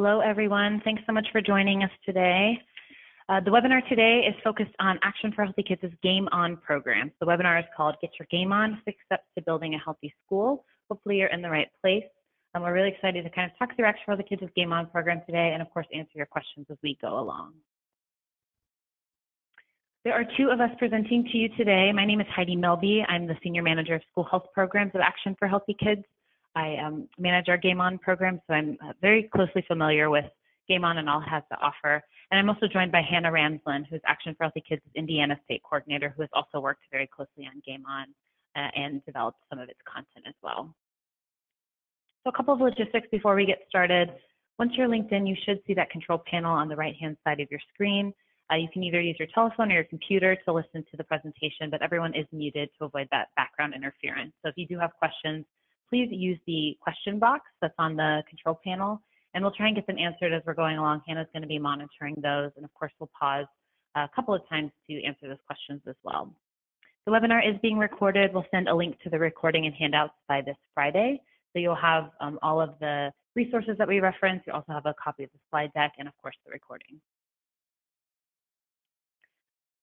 Hello, everyone. Thanks so much for joining us today. Uh, the webinar today is focused on Action for Healthy Kids' Game On program. The webinar is called Get Your Game On, Six Steps to Building a Healthy School. Hopefully you're in the right place. And we're really excited to kind of talk through Action for Healthy Kids' Game On program today and of course answer your questions as we go along. There are two of us presenting to you today. My name is Heidi Melby. I'm the Senior Manager of School Health Programs at Action for Healthy Kids. I um, manage our Game On program, so I'm uh, very closely familiar with Game On and all has to offer. And I'm also joined by Hannah Ramsland, who's Action for Healthy Kids' Indiana State Coordinator, who has also worked very closely on Game On uh, and developed some of its content as well. So a couple of logistics before we get started. Once you're linked in, you should see that control panel on the right-hand side of your screen. Uh, you can either use your telephone or your computer to listen to the presentation, but everyone is muted to avoid that background interference. So if you do have questions, please use the question box that's on the control panel, and we'll try and get them answered as we're going along. Hannah's going to be monitoring those, and of course, we'll pause a couple of times to answer those questions as well. The webinar is being recorded. We'll send a link to the recording and handouts by this Friday. So you'll have um, all of the resources that we reference. You also have a copy of the slide deck and, of course, the recording.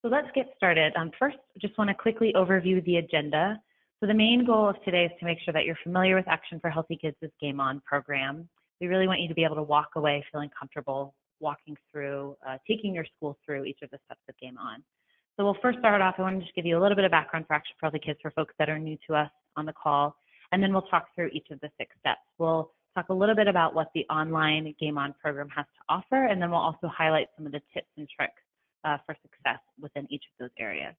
So let's get started. Um, first, just want to quickly overview the agenda. So the main goal of today is to make sure that you're familiar with Action for Healthy Kids' Game On program. We really want you to be able to walk away feeling comfortable walking through, uh, taking your school through each of the steps of Game On. So we'll first start off, I want to just give you a little bit of background for Action for Healthy Kids for folks that are new to us on the call, and then we'll talk through each of the six steps. We'll talk a little bit about what the online Game On program has to offer, and then we'll also highlight some of the tips and tricks uh, for success within each of those areas.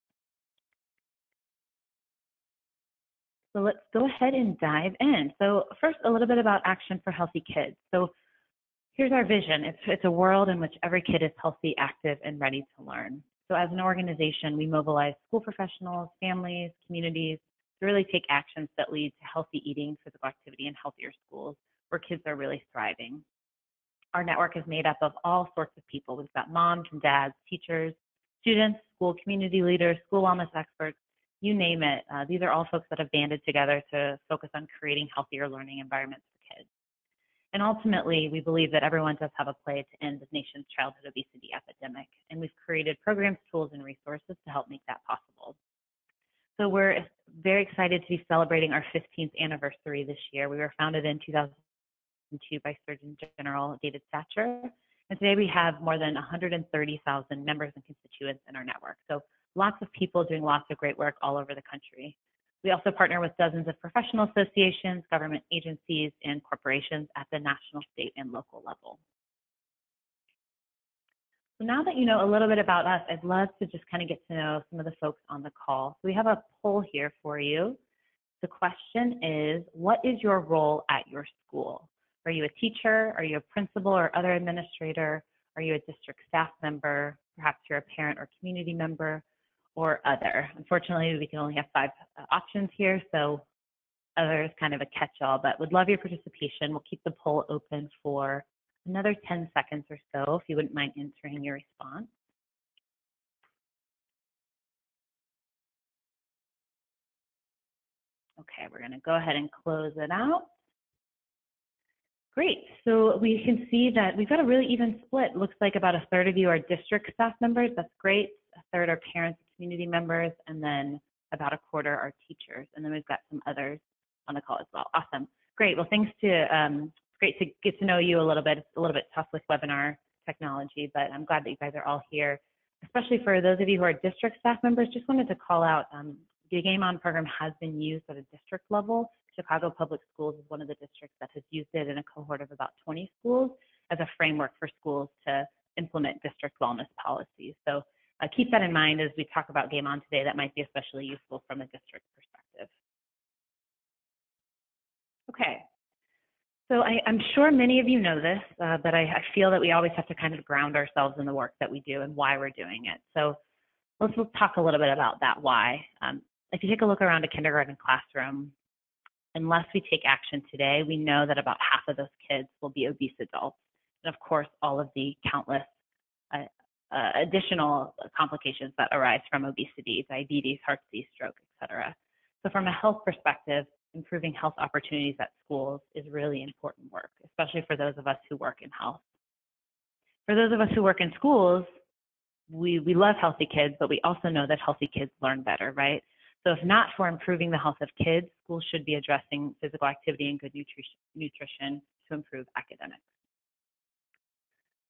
So let's go ahead and dive in. So first, a little bit about Action for Healthy Kids. So here's our vision. It's, it's a world in which every kid is healthy, active, and ready to learn. So as an organization, we mobilize school professionals, families, communities to really take actions that lead to healthy eating, physical activity, and healthier schools where kids are really thriving. Our network is made up of all sorts of people. We've got moms and dads, teachers, students, school community leaders, school wellness experts, you name it. Uh, these are all folks that have banded together to focus on creating healthier learning environments for kids. And ultimately, we believe that everyone does have a play to end the nation's childhood obesity epidemic. And we've created programs, tools, and resources to help make that possible. So we're very excited to be celebrating our 15th anniversary this year. We were founded in 2002 by Surgeon General David Satcher. And today we have more than 130,000 members and constituents in our network. So lots of people doing lots of great work all over the country. We also partner with dozens of professional associations, government agencies, and corporations at the national, state, and local level. So now that you know a little bit about us, I'd love to just kind of get to know some of the folks on the call. So we have a poll here for you. The question is, what is your role at your school? Are you a teacher? Are you a principal or other administrator? Are you a district staff member? Perhaps you're a parent or community member or other. Unfortunately, we can only have five uh, options here, so other is kind of a catch-all, but would love your participation. We'll keep the poll open for another 10 seconds or so, if you wouldn't mind entering your response. Okay, we're gonna go ahead and close it out. Great, so we can see that we've got a really even split. Looks like about a third of you are district staff members, that's great. A third are parents community members, and then about a quarter are teachers. And then we've got some others on the call as well. Awesome. Great. Well, thanks to, um, great to get to know you a little bit. It's a little bit tough with webinar technology, but I'm glad that you guys are all here. Especially for those of you who are district staff members, just wanted to call out um, the Game On program has been used at a district level. Chicago Public Schools is one of the districts that has used it in a cohort of about 20 schools as a framework for schools to implement district wellness policies. So uh, keep that in mind as we talk about Game On today. That might be especially useful from a district perspective. Okay, so I, am sure many of you know this, uh, but I, I, feel that we always have to kind of ground ourselves in the work that we do and why we're doing it. So let's, let's talk a little bit about that why. Um, if you take a look around a kindergarten classroom, unless we take action today, we know that about half of those kids will be obese adults. And of course, all of the countless uh, additional complications that arise from obesity, diabetes, heart disease, stroke, et cetera. So from a health perspective, improving health opportunities at schools is really important work, especially for those of us who work in health. For those of us who work in schools, we, we love healthy kids, but we also know that healthy kids learn better, right? So if not for improving the health of kids, schools should be addressing physical activity and good nutrition, nutrition to improve academics.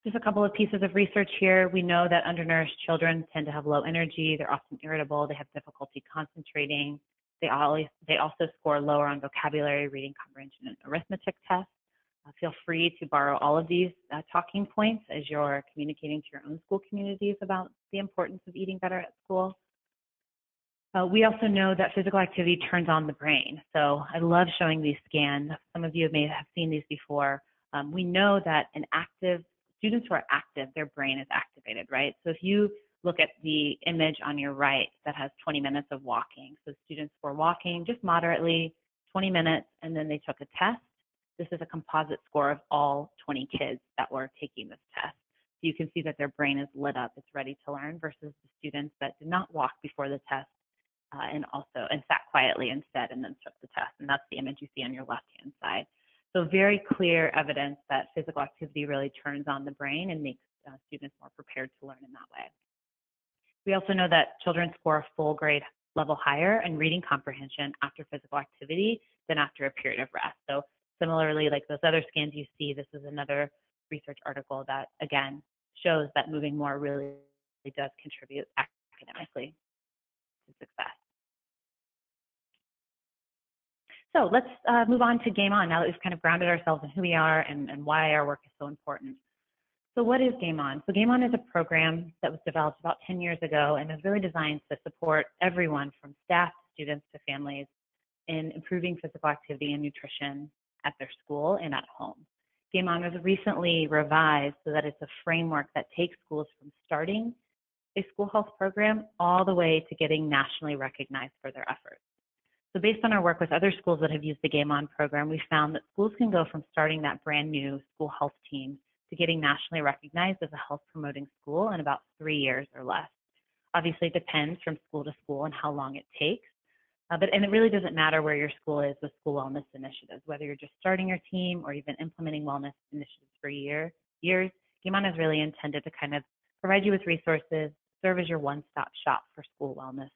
Just a couple of pieces of research here. We know that undernourished children tend to have low energy. They're often irritable. They have difficulty concentrating. They, always, they also score lower on vocabulary, reading comprehension, and arithmetic tests. Uh, feel free to borrow all of these uh, talking points as you're communicating to your own school communities about the importance of eating better at school. Uh, we also know that physical activity turns on the brain. So I love showing these scans. Some of you may have seen these before. Um, we know that an active, students who are active, their brain is activated, right? So if you look at the image on your right that has 20 minutes of walking. So students were walking just moderately, 20 minutes, and then they took a test. This is a composite score of all 20 kids that were taking this test. So you can see that their brain is lit up, it's ready to learn versus the students that did not walk before the test uh, and also and sat quietly instead and then took the test. And that's the image you see on your left-hand side. So very clear evidence that physical activity really turns on the brain and makes uh, students more prepared to learn in that way. We also know that children score a full grade level higher in reading comprehension after physical activity than after a period of rest. So similarly, like those other scans you see, this is another research article that again shows that moving more really does contribute academically to success. So let's uh, move on to Game On now that we've kind of grounded ourselves in who we are and, and why our work is so important. So what is Game On? So Game On is a program that was developed about 10 years ago and is really designed to support everyone from staff to students to families in improving physical activity and nutrition at their school and at home. Game On was recently revised so that it's a framework that takes schools from starting a school health program all the way to getting nationally recognized for their efforts. So based on our work with other schools that have used the Game On program, we found that schools can go from starting that brand new school health team to getting nationally recognized as a health promoting school in about three years or less. Obviously, it depends from school to school and how long it takes. Uh, but and it really doesn't matter where your school is with school wellness initiatives, whether you're just starting your team or even implementing wellness initiatives for year, years. Game On is really intended to kind of provide you with resources, serve as your one-stop shop for school wellness,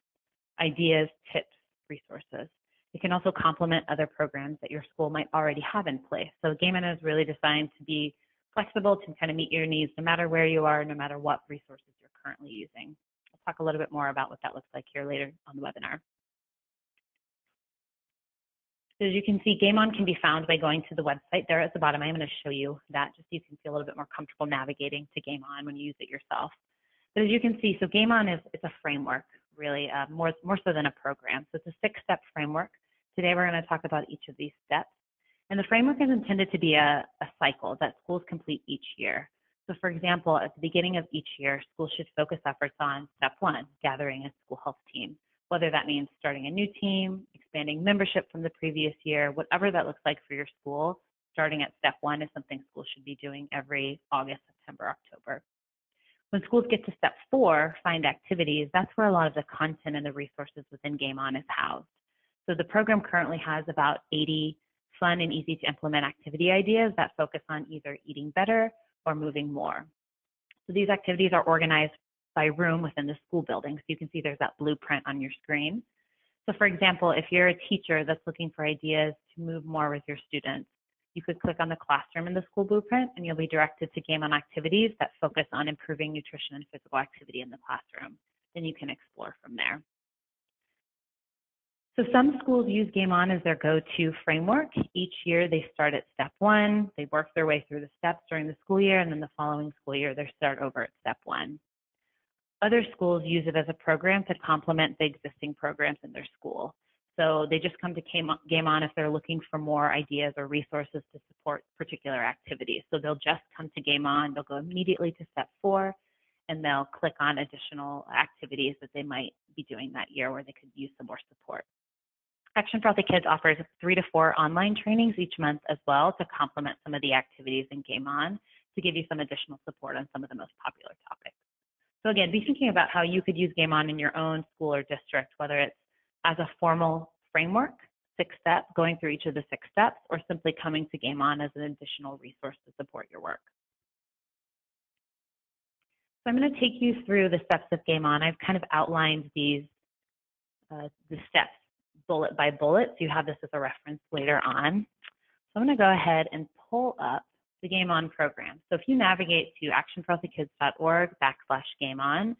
ideas, tips, resources. It can also complement other programs that your school might already have in place. So Game is really designed to be flexible to kind of meet your needs no matter where you are, no matter what resources you're currently using. I'll talk a little bit more about what that looks like here later on the webinar. So as you can see, Game On can be found by going to the website there at the bottom. I'm going to show you that just so you can feel a little bit more comfortable navigating to Game On when you use it yourself. But as you can see, so Game On is it's a framework, really, uh, more, more so than a program. So it's a six-step framework. Today we're going to talk about each of these steps. And the framework is intended to be a, a cycle that schools complete each year. So for example, at the beginning of each year, schools should focus efforts on step one, gathering a school health team, whether that means starting a new team, expanding membership from the previous year, whatever that looks like for your school, starting at step one is something schools should be doing every August, September, October. When schools get to step four, find activities, that's where a lot of the content and the resources within Game On is housed. So the program currently has about 80 fun and easy to implement activity ideas that focus on either eating better or moving more. So these activities are organized by room within the school building. So you can see there's that blueprint on your screen. So for example, if you're a teacher that's looking for ideas to move more with your students, you could click on the classroom in the school blueprint and you'll be directed to game on activities that focus on improving nutrition and physical activity in the classroom. Then you can explore from there. So some schools use Game On as their go-to framework. Each year they start at step one, they work their way through the steps during the school year, and then the following school year they start over at step one. Other schools use it as a program to complement the existing programs in their school. So they just come to Game On if they're looking for more ideas or resources to support particular activities. So they'll just come to Game On, they'll go immediately to step four, and they'll click on additional activities that they might be doing that year where they could use some more support. Action for Healthy Kids offers three to four online trainings each month as well to complement some of the activities in Game On to give you some additional support on some of the most popular topics. So again, be thinking about how you could use Game On in your own school or district, whether it's as a formal framework six steps, going through each of the six steps, or simply coming to Game On as an additional resource to support your work. So I'm going to take you through the steps of Game On. I've kind of outlined these, uh, the steps bullet by bullet, so you have this as a reference later on. So I'm going to go ahead and pull up the Game On program. So if you navigate to actionforhealthykids.org backslash Game On,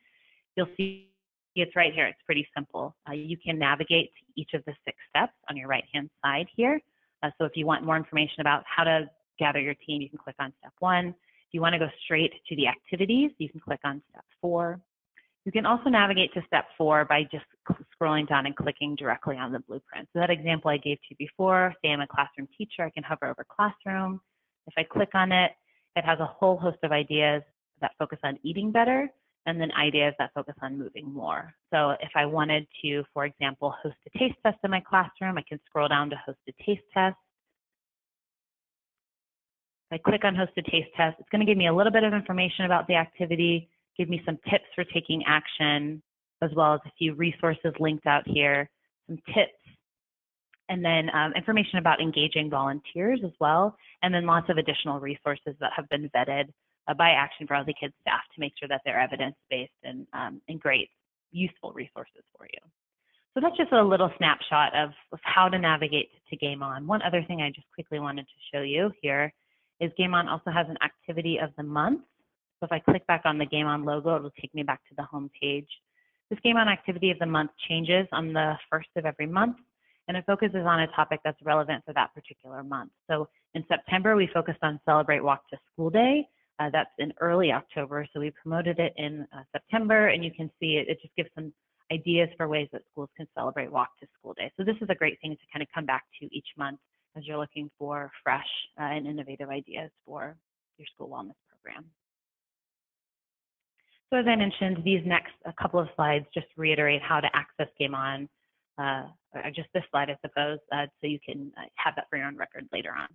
you'll see it's right here. It's pretty simple. Uh, you can navigate to each of the six steps on your right-hand side here. Uh, so if you want more information about how to gather your team, you can click on step one. If you want to go straight to the activities, you can click on step four. You can also navigate to step four by just scrolling down and clicking directly on the blueprint. So that example I gave to you before, say I'm a classroom teacher, I can hover over classroom. If I click on it, it has a whole host of ideas that focus on eating better and then ideas that focus on moving more. So if I wanted to, for example, host a taste test in my classroom, I can scroll down to host a taste test. If I click on host a taste test, it's going to give me a little bit of information about the activity, give me some tips for taking action, as well as a few resources linked out here, some tips, and then um, information about engaging volunteers as well, and then lots of additional resources that have been vetted by Action for Healthy Kids staff to make sure that they're evidence-based and, um, and great, useful resources for you. So that's just a little snapshot of, of how to navigate to Game On. One other thing I just quickly wanted to show you here is Game On also has an activity of the month. So if I click back on the Game On logo, it will take me back to the home page. This Game On activity of the month changes on the first of every month, and it focuses on a topic that's relevant for that particular month. So in September, we focused on Celebrate Walk to School Day, uh, that's in early October, so we promoted it in uh, September, and you can see it, it just gives some ideas for ways that schools can celebrate Walk to School Day. So this is a great thing to kind of come back to each month as you're looking for fresh uh, and innovative ideas for your school wellness program. So as I mentioned, these next a couple of slides just reiterate how to access Game On, uh, or just this slide, I suppose, uh, so you can uh, have that for your own record later on.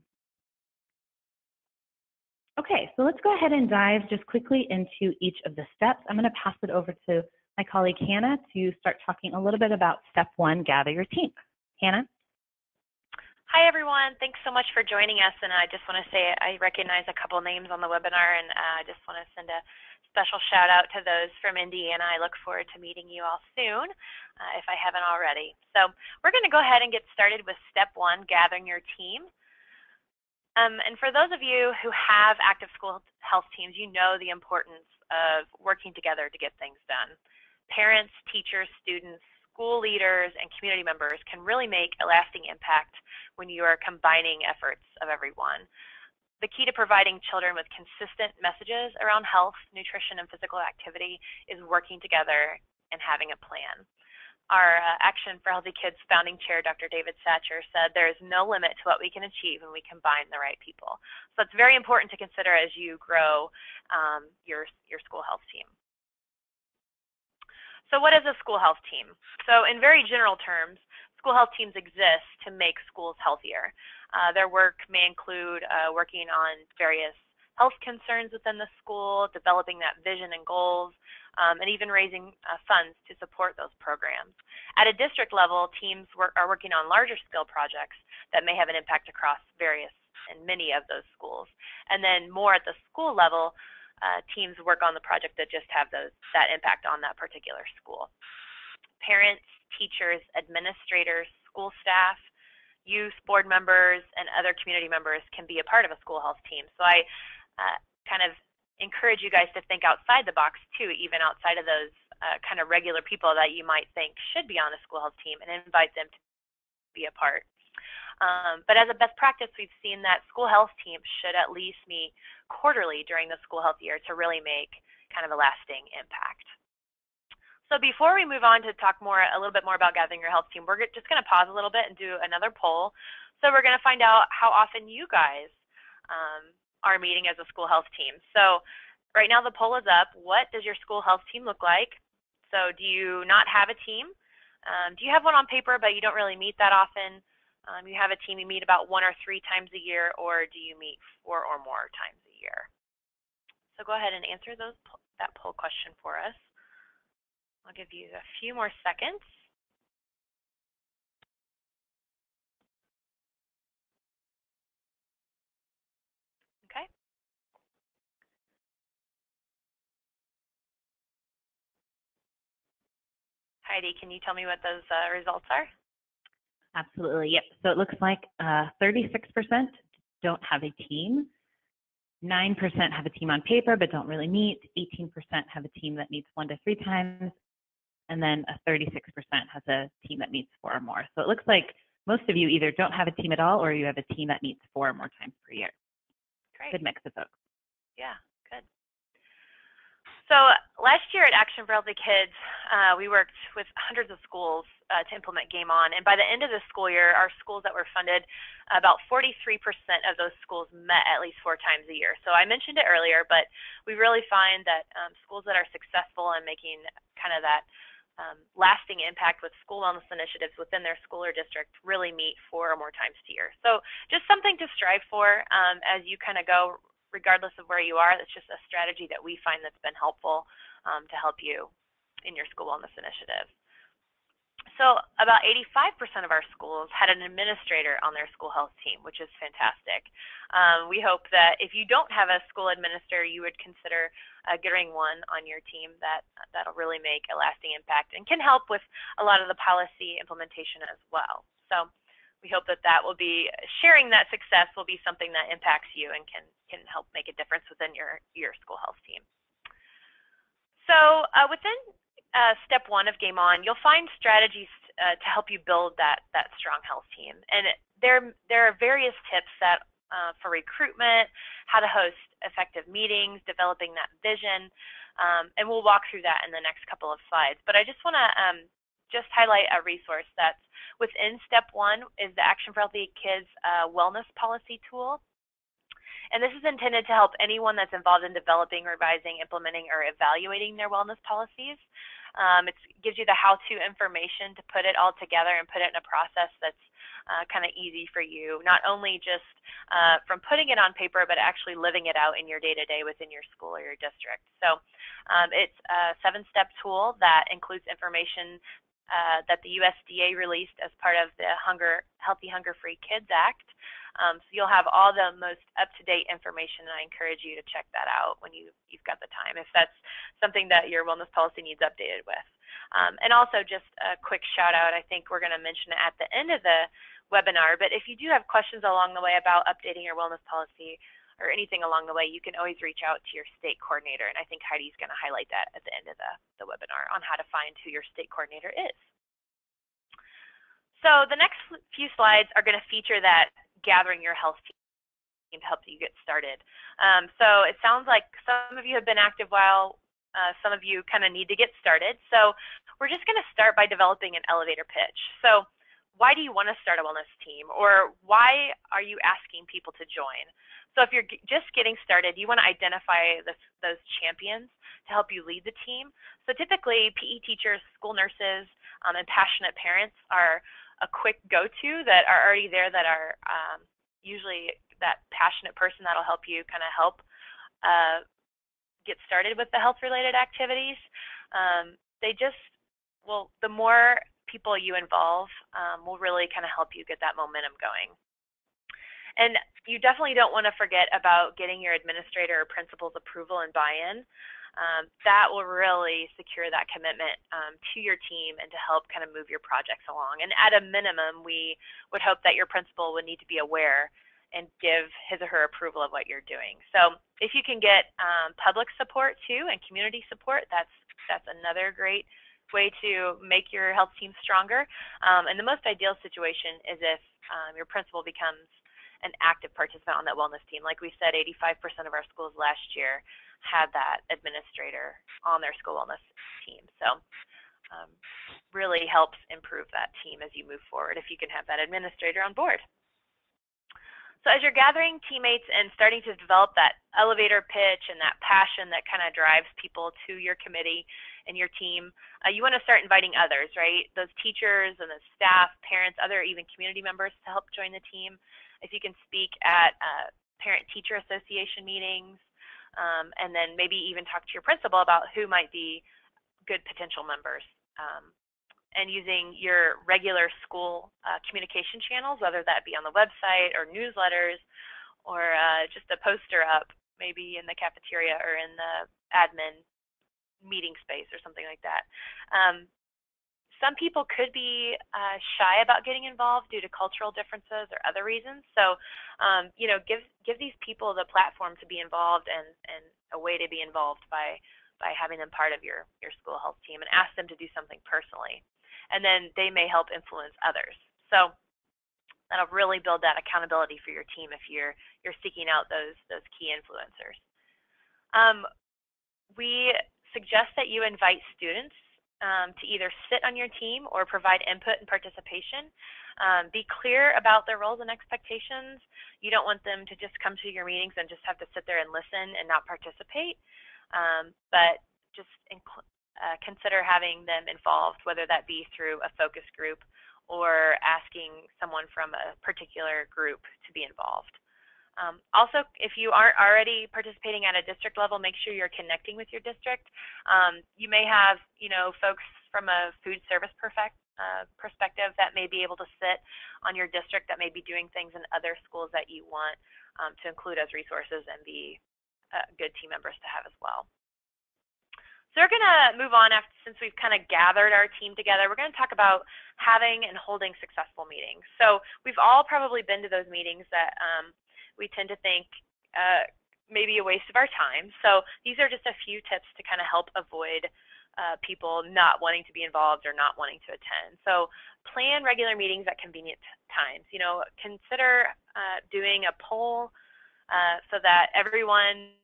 Okay, so let's go ahead and dive just quickly into each of the steps. I'm going to pass it over to my colleague Hannah to start talking a little bit about step one, gather your team. Hannah? Hi, everyone. Thanks so much for joining us. And I just want to say I recognize a couple names on the webinar, and uh, I just want to send a special shout out to those from Indiana. I look forward to meeting you all soon, uh, if I haven't already. So we're going to go ahead and get started with step one, gathering your team. Um, and for those of you who have active school health teams, you know the importance of working together to get things done. Parents, teachers, students, school leaders, and community members can really make a lasting impact when you are combining efforts of everyone. The key to providing children with consistent messages around health, nutrition, and physical activity is working together and having a plan our uh, Action for Healthy Kids founding chair, Dr. David Satcher, said there is no limit to what we can achieve when we combine the right people. So it's very important to consider as you grow um, your, your school health team. So what is a school health team? So in very general terms, school health teams exist to make schools healthier. Uh, their work may include uh, working on various health concerns within the school, developing that vision and goals, um, and even raising uh, funds to support those programs. At a district level, teams work, are working on larger scale projects that may have an impact across various and many of those schools. And then more at the school level, uh, teams work on the project that just have those, that impact on that particular school. Parents, teachers, administrators, school staff, youth, board members, and other community members can be a part of a school health team. So I uh, kind of encourage you guys to think outside the box too, even outside of those uh, kind of regular people that you might think should be on a school health team and invite them to be a part. Um, but as a best practice, we've seen that school health teams should at least meet quarterly during the school health year to really make kind of a lasting impact. So before we move on to talk more, a little bit more about gathering your health team, we're just going to pause a little bit and do another poll. So we're going to find out how often you guys um, our meeting as a school health team. So right now the poll is up. What does your school health team look like? So do you not have a team? Um, do you have one on paper but you don't really meet that often? Um, you have a team you meet about one or three times a year or do you meet four or more times a year? So go ahead and answer those that poll question for us. I'll give you a few more seconds. Heidi, can you tell me what those uh, results are? Absolutely. Yep. So it looks like uh, 36% don't have a team. 9% have a team on paper but don't really meet. 18% have a team that meets one to three times. And then a 36% has a team that meets four or more. So it looks like most of you either don't have a team at all or you have a team that meets four or more times per year. Great. Good mix of folks. Yeah. So last year at Action for Healthy Kids, uh, we worked with hundreds of schools uh, to implement Game On. And by the end of the school year, our schools that were funded, about 43% of those schools met at least four times a year. So I mentioned it earlier, but we really find that um, schools that are successful in making kind of that um, lasting impact with school wellness initiatives within their school or district really meet four or more times a year. So just something to strive for um, as you kind of go, regardless of where you are. That's just a strategy that we find that's been helpful um, to help you in your school wellness initiative. So about 85% of our schools had an administrator on their school health team, which is fantastic. Um, we hope that if you don't have a school administrator, you would consider uh, getting one on your team that that'll really make a lasting impact and can help with a lot of the policy implementation as well. So we hope that that will be sharing that success will be something that impacts you and can can help make a difference within your your school health team. So uh, within uh, step one of Game On, you'll find strategies uh, to help you build that that strong health team. And there there are various tips that uh, for recruitment, how to host effective meetings, developing that vision, um, and we'll walk through that in the next couple of slides. But I just want to um, just highlight a resource that's within step one is the Action for Healthy Kids uh, wellness policy tool. And this is intended to help anyone that's involved in developing, revising, implementing, or evaluating their wellness policies. Um, it gives you the how-to information to put it all together and put it in a process that's uh, kind of easy for you, not only just uh, from putting it on paper, but actually living it out in your day-to-day -day within your school or your district. So um, it's a seven-step tool that includes information uh, that the USDA released as part of the Hunger Healthy Hunger Free Kids Act. Um, so you'll have all the most up-to-date information, and I encourage you to check that out when you, you've got the time, if that's something that your wellness policy needs updated with. Um, and also just a quick shout out, I think we're going to mention it at the end of the webinar, but if you do have questions along the way about updating your wellness policy or anything along the way, you can always reach out to your state coordinator, and I think Heidi's going to highlight that at the end of the, the webinar on how to find who your state coordinator is. So the next few slides are going to feature that gathering your health team to help you get started. Um, so it sounds like some of you have been active while uh, some of you kind of need to get started. So we're just going to start by developing an elevator pitch. So why do you want to start a wellness team or why are you asking people to join? So if you're just getting started, you want to identify those champions to help you lead the team. So typically PE teachers, school nurses, um, and passionate parents are a quick go-to that are already there that are um, usually that passionate person that'll help you kind of help uh, get started with the health-related activities. Um, they just, well, the more people you involve um, will really kind of help you get that momentum going. And you definitely don't want to forget about getting your administrator or principal's approval and buy-in um, that will really secure that commitment um, to your team and to help kind of move your projects along. And at a minimum, we would hope that your principal would need to be aware and give his or her approval of what you're doing. So if you can get um, public support too and community support, that's that's another great way to make your health team stronger. Um, and the most ideal situation is if um, your principal becomes an active participant on that wellness team. Like we said, 85% of our schools last year had that administrator on their school wellness team. So um, really helps improve that team as you move forward if you can have that administrator on board. So as you're gathering teammates and starting to develop that elevator pitch and that passion that kind of drives people to your committee and your team, uh, you want to start inviting others, right? Those teachers and the staff, parents, other even community members to help join the team. If you can speak at uh, parent-teacher association meetings, um, and then maybe even talk to your principal about who might be good potential members. Um, and using your regular school uh, communication channels, whether that be on the website or newsletters or uh, just a poster up, maybe in the cafeteria or in the admin meeting space or something like that. Um, some people could be uh, shy about getting involved due to cultural differences or other reasons. So, um, you know, give give these people the platform to be involved and and a way to be involved by by having them part of your your school health team and ask them to do something personally, and then they may help influence others. So that'll really build that accountability for your team if you're you're seeking out those those key influencers. Um, we suggest that you invite students um, to either sit on your team or provide input and participation. Um, be clear about their roles and expectations. You don't want them to just come to your meetings and just have to sit there and listen and not participate, um, but just uh, consider having them involved, whether that be through a focus group or asking someone from a particular group to be involved. Um, also, if you aren't already participating at a district level, make sure you're connecting with your district. Um, you may have, you know, folks from a food service perfect, uh, perspective that may be able to sit on your district that may be doing things in other schools that you want um, to include as resources and be uh, good team members to have as well. So we're going to move on after, since we've kind of gathered our team together. We're going to talk about having and holding successful meetings. So we've all probably been to those meetings that um, we tend to think uh, maybe a waste of our time. So these are just a few tips to kind of help avoid uh, people not wanting to be involved or not wanting to attend. So plan regular meetings at convenient times. You know, consider uh, doing a poll uh, so that everyone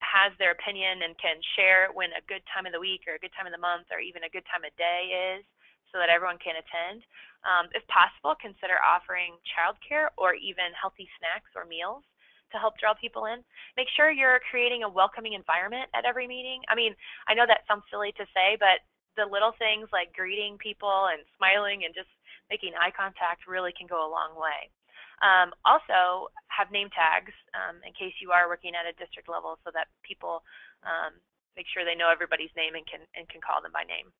has their opinion and can share when a good time of the week or a good time of the month or even a good time of day is so that everyone can attend. Um, if possible, consider offering childcare or even healthy snacks or meals to help draw people in. Make sure you're creating a welcoming environment at every meeting. I mean, I know that sounds silly to say, but the little things like greeting people and smiling and just making eye contact really can go a long way. Um, also, have name tags um, in case you are working at a district level so that people um, make sure they know everybody's name and can, and can call them by name.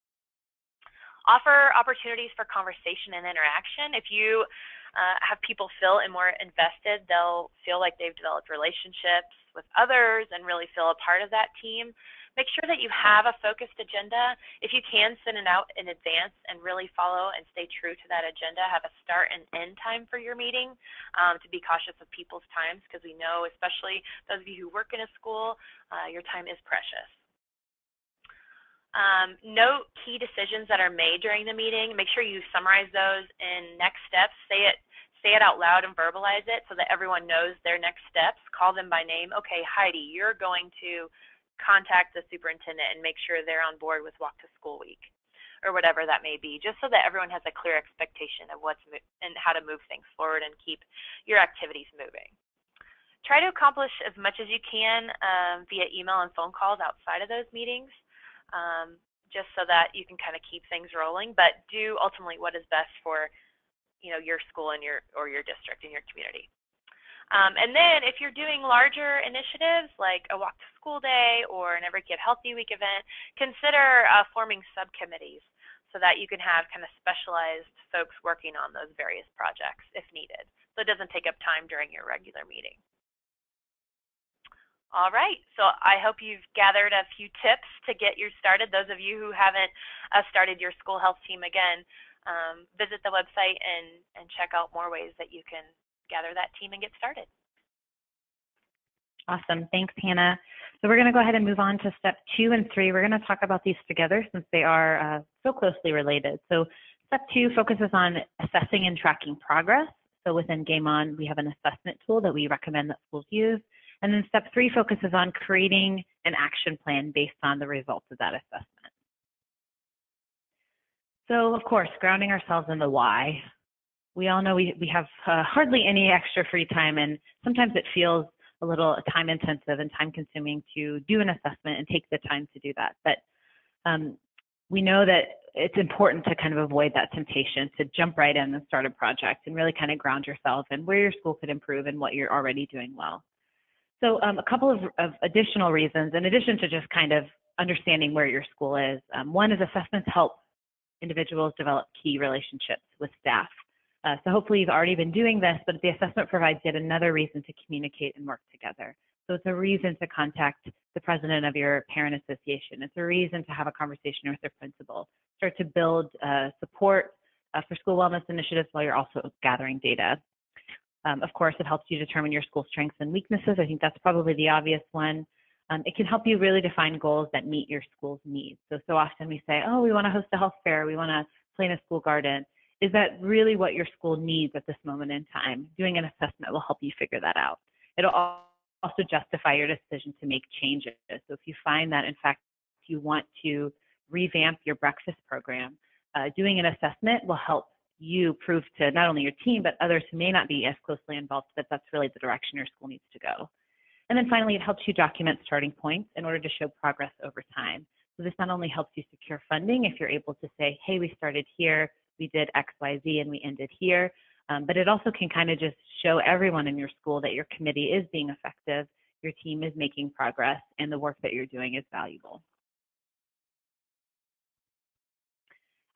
Offer opportunities for conversation and interaction. If you uh, have people feel and more invested, they'll feel like they've developed relationships with others and really feel a part of that team. Make sure that you have a focused agenda. If you can send it out in advance and really follow and stay true to that agenda, have a start and end time for your meeting um, to be cautious of people's times because we know, especially those of you who work in a school, uh, your time is precious. Um, note key decisions that are made during the meeting. Make sure you summarize those in next steps. Say it, say it out loud and verbalize it so that everyone knows their next steps. Call them by name. Okay, Heidi, you're going to contact the superintendent and make sure they're on board with Walk to School Week or whatever that may be, just so that everyone has a clear expectation of what's and how to move things forward and keep your activities moving. Try to accomplish as much as you can um, via email and phone calls outside of those meetings um, just so that you can kind of keep things rolling, but do ultimately what is best for you know your school and your or your district and your community. Um, and then if you're doing larger initiatives like a walk to school day or an Every Kid Healthy Week event, consider uh, forming subcommittees so that you can have kind of specialized folks working on those various projects if needed. So it doesn't take up time during your regular meeting. All right, so I hope you've gathered a few tips to get you started. Those of you who haven't uh, started your school health team again, um, visit the website and, and check out more ways that you can gather that team and get started. Awesome, thanks Hannah. So we're gonna go ahead and move on to step two and three. We're gonna talk about these together since they are uh, so closely related. So step two focuses on assessing and tracking progress. So within Game On, we have an assessment tool that we recommend that schools use. And then step three focuses on creating an action plan based on the results of that assessment. So of course, grounding ourselves in the why. We all know we, we have uh, hardly any extra free time and sometimes it feels a little time intensive and time consuming to do an assessment and take the time to do that. But um, we know that it's important to kind of avoid that temptation to jump right in and start a project and really kind of ground yourself and where your school could improve and what you're already doing well. So um, a couple of, of, additional reasons, in addition to just kind of understanding where your school is. Um, one is assessments help individuals develop key relationships with staff. Uh, so hopefully you've already been doing this, but the assessment provides yet another reason to communicate and work together. So it's a reason to contact the president of your parent association. It's a reason to have a conversation with your principal. Start to build uh, support uh, for school wellness initiatives while you're also gathering data. Um, of course, it helps you determine your school strengths and weaknesses. I think that's probably the obvious one. Um, it can help you really define goals that meet your school's needs. So, so often we say, oh, we want to host a health fair, we want to play in a school garden. Is that really what your school needs at this moment in time? Doing an assessment will help you figure that out. It'll also justify your decision to make changes. So if you find that, in fact, you want to revamp your breakfast program, uh, doing an assessment will help you prove to not only your team, but others who may not be as closely involved that that's really the direction your school needs to go. And then finally, it helps you document starting points in order to show progress over time. So this not only helps you secure funding if you're able to say, hey, we started here, we did X, Y, Z, and we ended here. Um, but it also can kind of just show everyone in your school that your committee is being effective, your team is making progress, and the work that you're doing is valuable.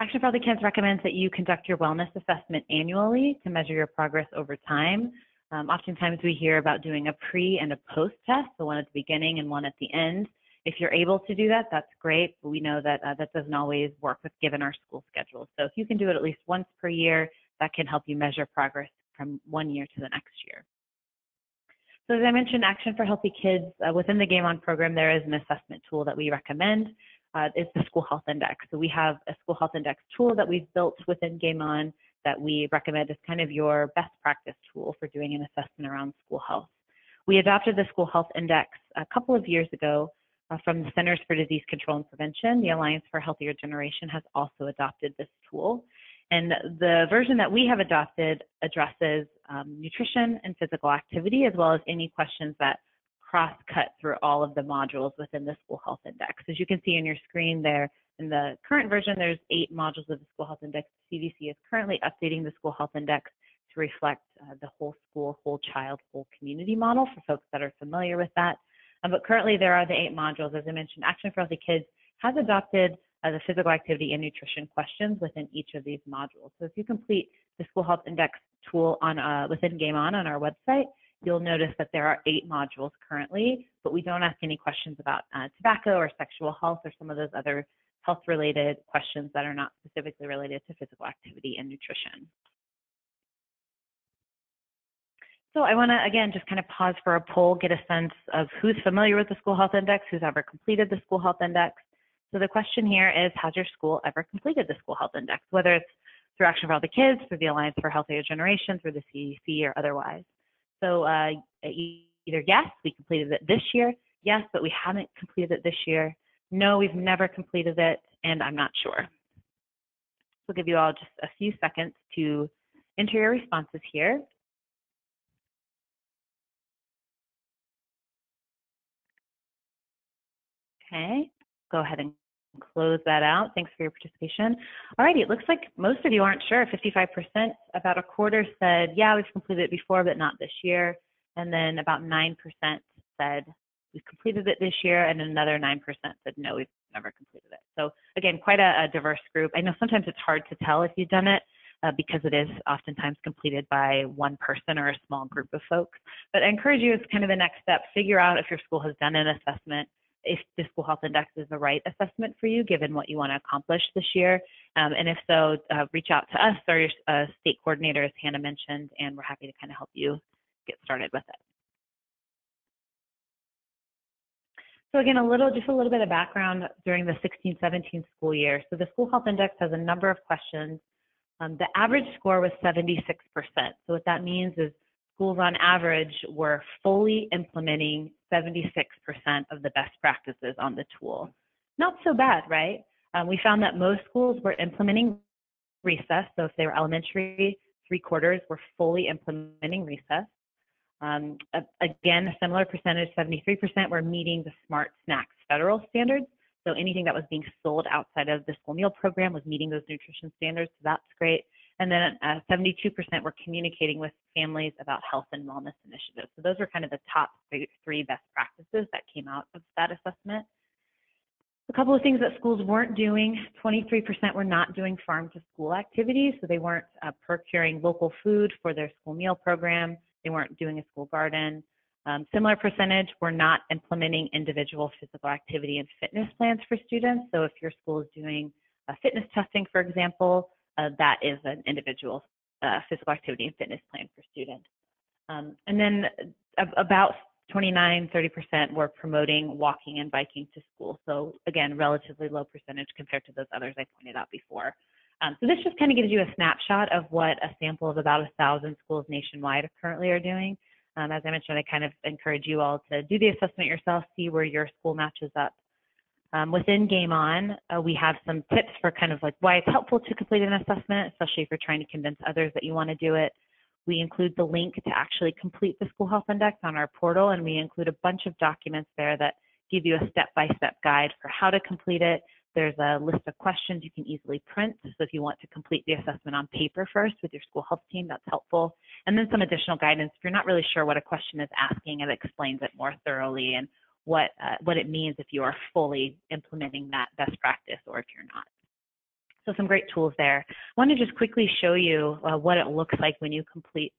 Action for Healthy Kids recommends that you conduct your wellness assessment annually to measure your progress over time. Um, oftentimes we hear about doing a pre and a post test, so one at the beginning and one at the end. If you're able to do that, that's great, but we know that uh, that doesn't always work with given our school schedule. So if you can do it at least once per year, that can help you measure progress from one year to the next year. So as I mentioned, Action for Healthy Kids, uh, within the Game On program, there is an assessment tool that we recommend. Uh, it's the School Health Index. So we have a School Health Index tool that we've built within Game On that we recommend as kind of your best practice tool for doing an assessment around school health. We adopted the School Health Index a couple of years ago uh, from the Centers for Disease Control and Prevention. The Alliance for Healthier Generation has also adopted this tool. And the version that we have adopted addresses um, nutrition and physical activity, as well as any questions that cross-cut through all of the modules within the School Health Index. As you can see on your screen there, in the current version, there's eight modules of the School Health Index. CDC is currently updating the School Health Index to reflect uh, the whole school, whole child, whole community model for folks that are familiar with that. Um, but currently there are the eight modules. As I mentioned, Action for Healthy Kids has adopted uh, the physical activity and nutrition questions within each of these modules. So if you complete the School Health Index tool on uh, within Game On on our website, you'll notice that there are eight modules currently, but we don't ask any questions about uh, tobacco or sexual health or some of those other health related questions that are not specifically related to physical activity and nutrition. So I want to, again, just kind of pause for a poll, get a sense of who's familiar with the School Health Index, who's ever completed the School Health Index. So the question here is, has your school ever completed the School Health Index, whether it's through Action for Healthy Kids, through the Alliance for Healthier Generation, through the CDC, or otherwise. So uh, either yes, we completed it this year, yes, but we haven't completed it this year, no, we've never completed it, and I'm not sure. So I'll give you all just a few seconds to enter your responses here. Okay, go ahead and close that out. Thanks for your participation. All righty, it looks like most of you aren't sure. 55%, about a quarter said, yeah, we've completed it before, but not this year. And then about 9% said, we've completed it this year, and another 9% said, no, we've never completed it. So again, quite a, a diverse group. I know sometimes it's hard to tell if you've done it uh, because it is oftentimes completed by one person or a small group of folks. But I encourage you as kind of the next step, figure out if your school has done an assessment, if the school health index is the right assessment for you, given what you want to accomplish this year. Um, and if so, uh, reach out to us or your uh, state coordinator, as Hannah mentioned, and we're happy to kind of help you get started with it. So again, a little, just a little bit of background during the 16-17 school year. So the School Health Index has a number of questions. Um, the average score was 76%. So what that means is schools on average were fully implementing 76% of the best practices on the tool. Not so bad, right? Um, we found that most schools were implementing recess. So if they were elementary, three quarters were fully implementing recess. Um, again, a similar percentage, 73% were meeting the Smart Snacks federal standards. So anything that was being sold outside of the school meal program was meeting those nutrition standards. So that's great. And then uh, 72% were communicating with families about health and wellness initiatives. So those were kind of the top three, best practices that came out of that assessment. A couple of things that schools weren't doing, 23% were not doing farm to school activities. So they weren't uh, procuring local food for their school meal program. They weren't doing a school garden. Um, similar percentage, we're not implementing individual physical activity and fitness plans for students. So if your school is doing fitness testing, for example, uh, that is an individual uh, physical activity and fitness plan for students. Um, and then uh, about 29, 30% were promoting walking and biking to school. So again, relatively low percentage compared to those others I pointed out before. Um, so this just kind of gives you a snapshot of what a sample of about a thousand schools nationwide currently are doing. Um, as I mentioned, I kind of encourage you all to do the assessment yourself, see where your school matches up. Um, within Game On, uh, we have some tips for kind of like why it's helpful to complete an assessment, especially if you're trying to convince others that you want to do it. We include the link to actually complete the School Health Index on our portal, and we include a bunch of documents there that give you a step-by-step -step guide for how to complete it. There's a list of questions you can easily print. So if you want to complete the assessment on paper first with your school health team, that's helpful. And then some additional guidance. If you're not really sure what a question is asking, it explains it more thoroughly and what, uh, what it means if you are fully implementing that best practice or if you're not. So some great tools there. I want to just quickly show you uh, what it looks like when you complete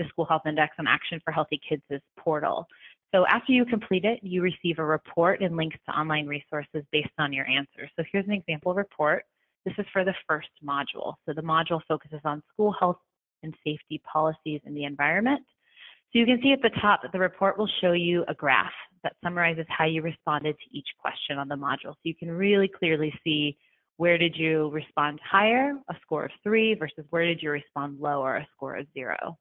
the School Health Index on Action for Healthy Kids' portal. So after you complete it, you receive a report and links to online resources based on your answers. So here's an example report. This is for the first module. So the module focuses on school health and safety policies in the environment. So you can see at the top that the report will show you a graph that summarizes how you responded to each question on the module. So you can really clearly see where did you respond higher, a score of three, versus where did you respond lower, a score of zero.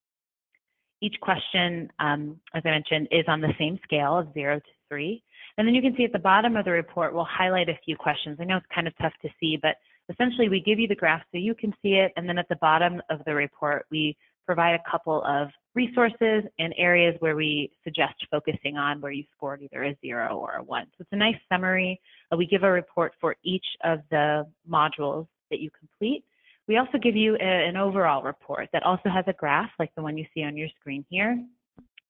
Each question, um, as I mentioned, is on the same scale of zero to three. And then you can see at the bottom of the report, we'll highlight a few questions. I know it's kind of tough to see, but essentially we give you the graph so you can see it. And then at the bottom of the report, we provide a couple of resources and areas where we suggest focusing on where you scored either a zero or a one. So it's a nice summary. Uh, we give a report for each of the modules that you complete. We also give you a, an overall report that also has a graph like the one you see on your screen here.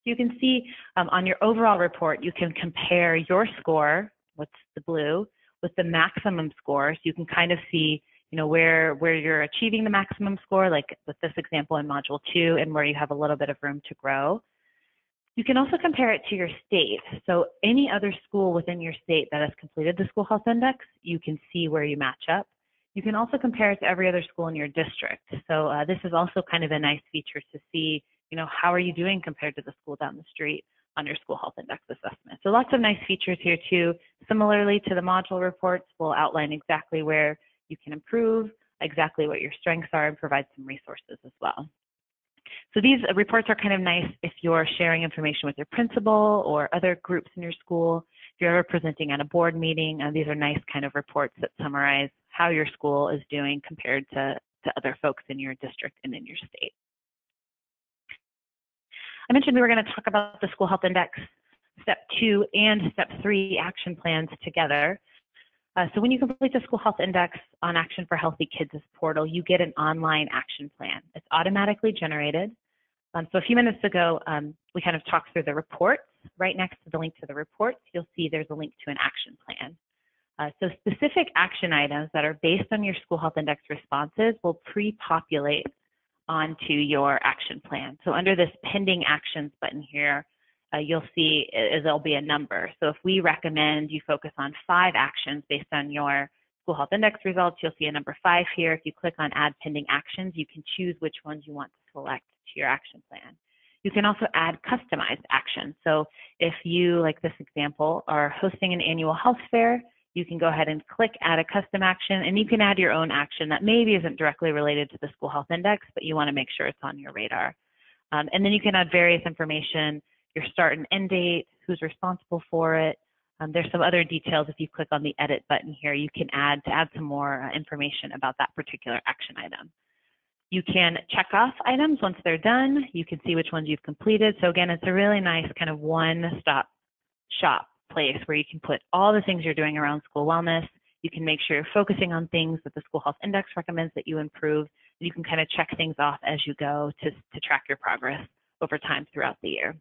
You can see um, on your overall report, you can compare your score, what's the blue, with the maximum score. So you can kind of see, you know, where, where you're achieving the maximum score, like with this example in module two, and where you have a little bit of room to grow. You can also compare it to your state. So any other school within your state that has completed the school health index, you can see where you match up. You can also compare it to every other school in your district. So uh, this is also kind of a nice feature to see, you know, how are you doing compared to the school down the street on your school health index assessment. So lots of nice features here too. Similarly to the module reports, we'll outline exactly where you can improve, exactly what your strengths are, and provide some resources as well. So these reports are kind of nice if you're sharing information with your principal or other groups in your school. If you're ever presenting at a board meeting, uh, these are nice kind of reports that summarize how your school is doing compared to, to other folks in your district and in your state. I mentioned we were going to talk about the School Health Index Step 2 and Step 3 action plans together. Uh, so when you complete the School Health Index on Action for Healthy Kids portal, you get an online action plan. It's automatically generated. Um, so a few minutes ago, um, we kind of talked through the reports. Right next to the link to the reports, you'll see there's a link to an action plan. Uh, so specific action items that are based on your school health index responses will pre-populate onto your action plan. So under this pending actions button here, uh, you'll see uh, there'll be a number. So if we recommend you focus on five actions based on your school health index results, you'll see a number five here. If you click on add pending actions, you can choose which ones you want to select to your action plan. You can also add customized actions. So if you, like this example, are hosting an annual health fair, you can go ahead and click add a custom action and you can add your own action that maybe isn't directly related to the school health index, but you want to make sure it's on your radar. Um, and then you can add various information, your start and end date, who's responsible for it. Um, there's some other details if you click on the edit button here, you can add to add some more uh, information about that particular action item. You can check off items once they're done. You can see which ones you've completed. So again, it's a really nice kind of one-stop shop place where you can put all the things you're doing around school wellness. You can make sure you're focusing on things that the School Health Index recommends that you improve. You can kind of check things off as you go to, to track your progress over time throughout the year.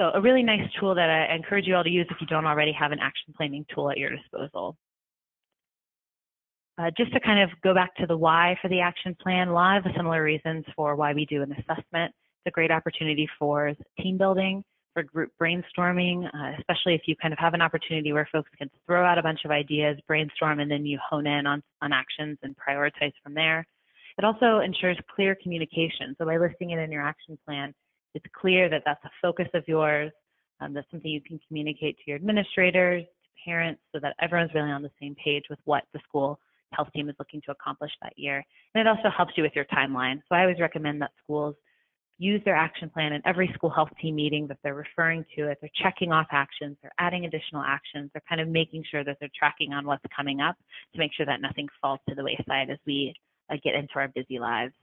So a really nice tool that I encourage you all to use if you don't already have an action planning tool at your disposal. Uh, just to kind of go back to the why for the action plan, a lot of the similar reasons for why we do an assessment It's a great opportunity for team building, for group brainstorming, uh, especially if you kind of have an opportunity where folks can throw out a bunch of ideas, brainstorm, and then you hone in on, on actions and prioritize from there. It also ensures clear communication. So by listing it in your action plan, it's clear that that's a focus of yours. Um, that's something you can communicate to your administrators, to parents, so that everyone's really on the same page with what the school health team is looking to accomplish that year. And it also helps you with your timeline. So I always recommend that schools use their action plan in every school health team meeting that they're referring to it. They're checking off actions, they're adding additional actions, they're kind of making sure that they're tracking on what's coming up to make sure that nothing falls to the wayside as we uh, get into our busy lives.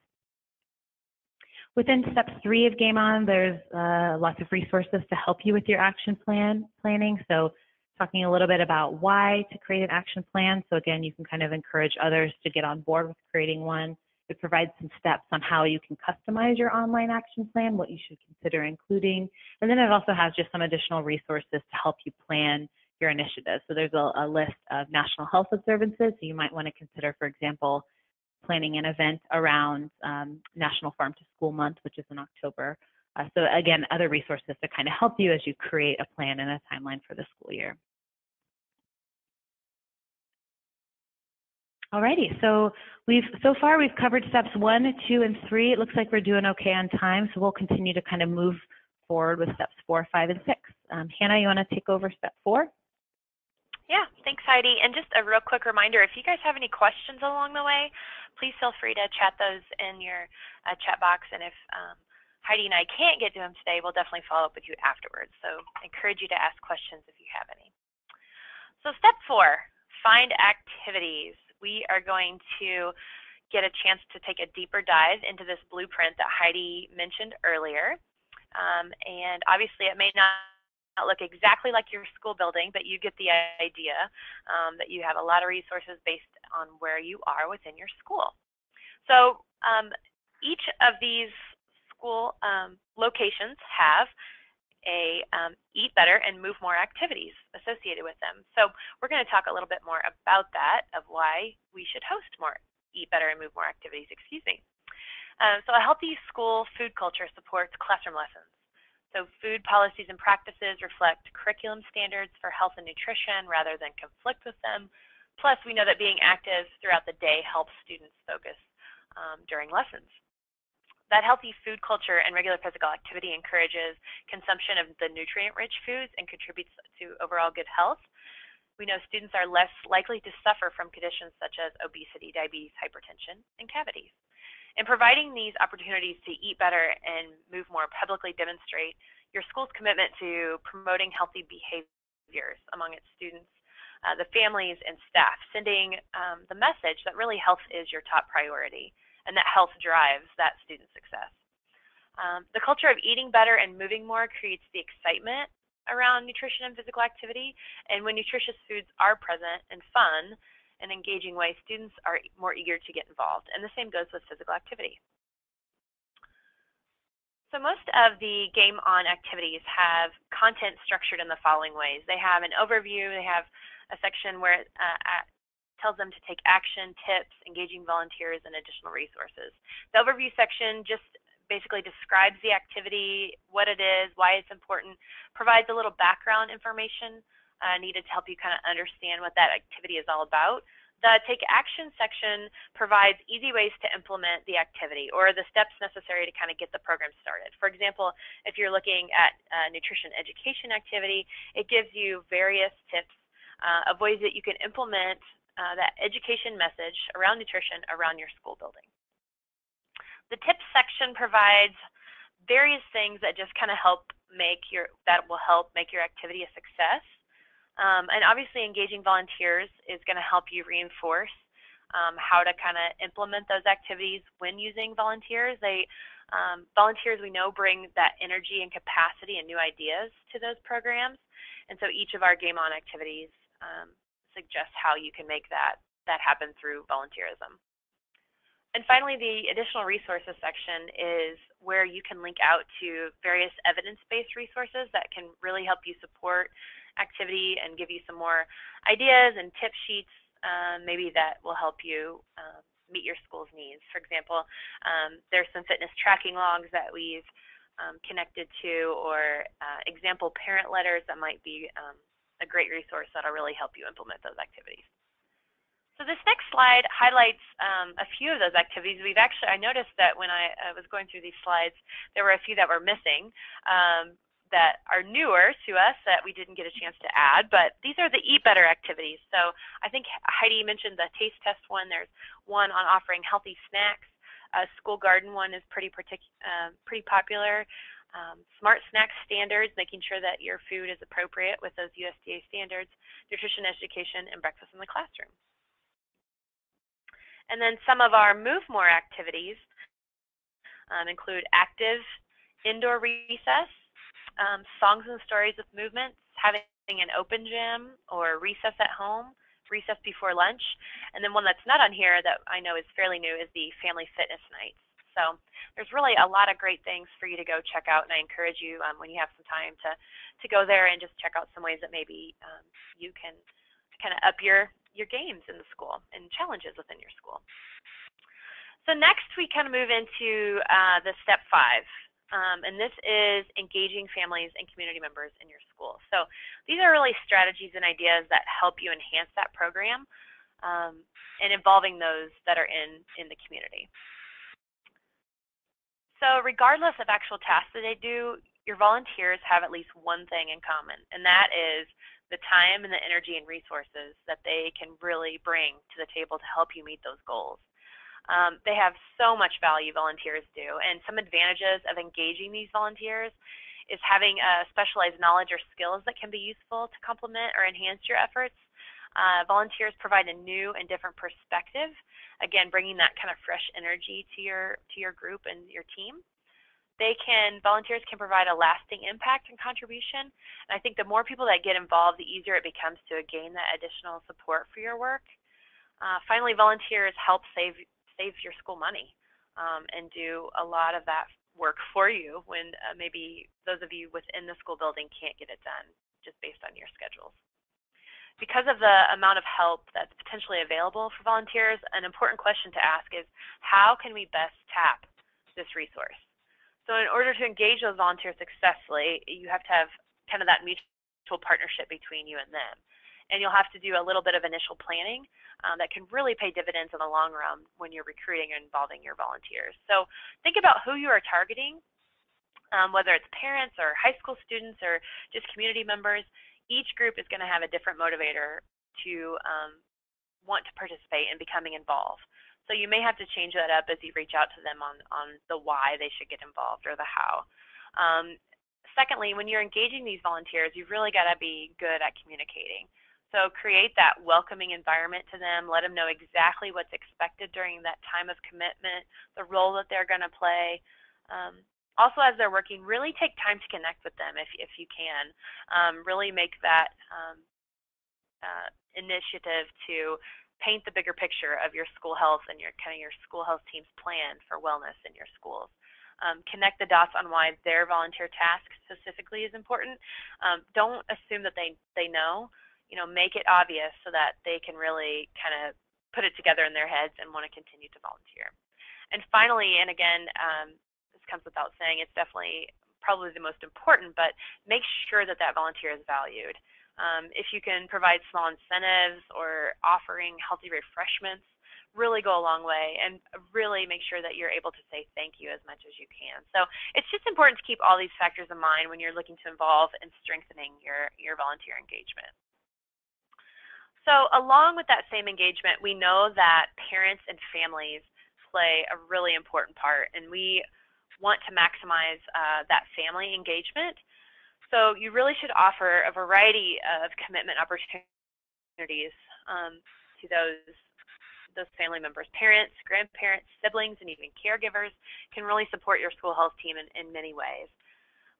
Within step three of Game On, there's uh, lots of resources to help you with your action plan planning. So talking a little bit about why to create an action plan. So again, you can kind of encourage others to get on board with creating one. It provides some steps on how you can customize your online action plan, what you should consider including. And then it also has just some additional resources to help you plan your initiatives. So there's a, a list of national health observances. So you might want to consider, for example, planning an event around um, National Farm to School Month, which is in October. Uh, so again, other resources to kind of help you as you create a plan and a timeline for the school year. Alrighty, so we've so far we've covered steps one, two, and three. It looks like we're doing okay on time, so we'll continue to kind of move forward with steps four, five, and six. Um, Hannah, you want to take over step four? Yeah, thanks, Heidi. And just a real quick reminder, if you guys have any questions along the way, please feel free to chat those in your uh, chat box. And if um, Heidi and I can't get to them today, we'll definitely follow up with you afterwards. So I encourage you to ask questions if you have any. So step four, find activities we are going to get a chance to take a deeper dive into this blueprint that Heidi mentioned earlier. Um, and obviously, it may not look exactly like your school building, but you get the idea um, that you have a lot of resources based on where you are within your school. So um, each of these school um, locations have a um, eat better and move more activities associated with them. So we're going to talk a little bit more about that of why we should host more eat better and move more activities, excuse me. Um, so a healthy school food culture supports classroom lessons. So food policies and practices reflect curriculum standards for health and nutrition rather than conflict with them. Plus, we know that being active throughout the day helps students focus um, during lessons. That healthy food culture and regular physical activity encourages consumption of the nutrient-rich foods and contributes to overall good health. We know students are less likely to suffer from conditions such as obesity, diabetes, hypertension, and cavities. And providing these opportunities to eat better and move more publicly demonstrate your school's commitment to promoting healthy behaviors among its students, uh, the families, and staff, sending um, the message that really health is your top priority and that health drives that student success. Um, the culture of eating better and moving more creates the excitement around nutrition and physical activity. And when nutritious foods are present and fun and engaging way, students are more eager to get involved. And the same goes with physical activity. So most of the Game On activities have content structured in the following ways. They have an overview, they have a section where uh, tells them to take action, tips, engaging volunteers, and additional resources. The overview section just basically describes the activity, what it is, why it's important, provides a little background information uh, needed to help you kind of understand what that activity is all about. The Take Action section provides easy ways to implement the activity or the steps necessary to kind of get the program started. For example, if you're looking at a nutrition education activity, it gives you various tips uh, of ways that you can implement uh, that education message around nutrition around your school building. The tips section provides various things that just kind of help make your that will help make your activity a success. Um, and obviously, engaging volunteers is going to help you reinforce um, how to kind of implement those activities when using volunteers. They um, volunteers we know bring that energy and capacity and new ideas to those programs, and so each of our Game On activities um, suggest how you can make that, that happen through volunteerism. And finally, the additional resources section is where you can link out to various evidence-based resources that can really help you support activity and give you some more ideas and tip sheets uh, maybe that will help you uh, meet your school's needs. For example, um, there's some fitness tracking logs that we've um, connected to or uh, example parent letters that might be um, a great resource that'll really help you implement those activities. So this next slide highlights um, a few of those activities. We've actually, I noticed that when I uh, was going through these slides, there were a few that were missing um, that are newer to us that we didn't get a chance to add, but these are the Eat Better activities. So I think Heidi mentioned the taste test one. There's one on offering healthy snacks. A school garden one is pretty, uh, pretty popular. Um, smart snack standards, making sure that your food is appropriate with those USDA standards, nutrition education, and breakfast in the classroom. And then some of our Move More activities um, include active indoor recess, um, songs and stories with movements, having an open gym or recess at home, recess before lunch, and then one that's not on here that I know is fairly new is the family fitness nights. So there's really a lot of great things for you to go check out, and I encourage you um, when you have some time to to go there and just check out some ways that maybe um, you can kind of up your your games in the school and challenges within your school. So next we kind of move into uh, the step five, um, and this is engaging families and community members in your school. So these are really strategies and ideas that help you enhance that program um, and involving those that are in, in the community. So regardless of actual tasks that they do, your volunteers have at least one thing in common, and that is the time and the energy and resources that they can really bring to the table to help you meet those goals. Um, they have so much value, volunteers do, and some advantages of engaging these volunteers is having specialized knowledge or skills that can be useful to complement or enhance your efforts. Uh, volunteers provide a new and different perspective, again, bringing that kind of fresh energy to your to your group and your team. They can volunteers can provide a lasting impact and contribution. And i think the more people that get involved the easier it becomes to gain that additional support for your work. Uh, finally volunteers help save save your school money um, and do a lot of that work for you when uh, maybe those of you within the school building can't get it done just based on your schedules because of the amount of help that's potentially available for volunteers, an important question to ask is how can we best tap this resource? So in order to engage those volunteers successfully, you have to have kind of that mutual partnership between you and them. And you'll have to do a little bit of initial planning um, that can really pay dividends in the long run when you're recruiting and involving your volunteers. So think about who you are targeting, um, whether it's parents or high school students or just community members. Each group is going to have a different motivator to um, want to participate in becoming involved. So you may have to change that up as you reach out to them on, on the why they should get involved or the how. Um, secondly, when you're engaging these volunteers, you've really got to be good at communicating. So create that welcoming environment to them. Let them know exactly what's expected during that time of commitment, the role that they're going to play. Um, also, as they're working, really take time to connect with them if, if you can. Um, really make that um, uh, initiative to paint the bigger picture of your school health and your kind of your school health team's plan for wellness in your schools. Um, connect the dots on why their volunteer task specifically is important. Um, don't assume that they they know. You know, make it obvious so that they can really kind of put it together in their heads and want to continue to volunteer. And finally, and again, um, this comes without saying, it's definitely probably the most important, but make sure that that volunteer is valued. Um, if you can provide small incentives or offering healthy refreshments, really go a long way and really make sure that you're able to say thank you as much as you can. So it's just important to keep all these factors in mind when you're looking to involve in strengthening your, your volunteer engagement. So along with that same engagement, we know that parents and families play a really important part and we want to maximize uh, that family engagement so you really should offer a variety of commitment opportunities um, to those those family members. Parents, grandparents, siblings, and even caregivers can really support your school health team in, in many ways.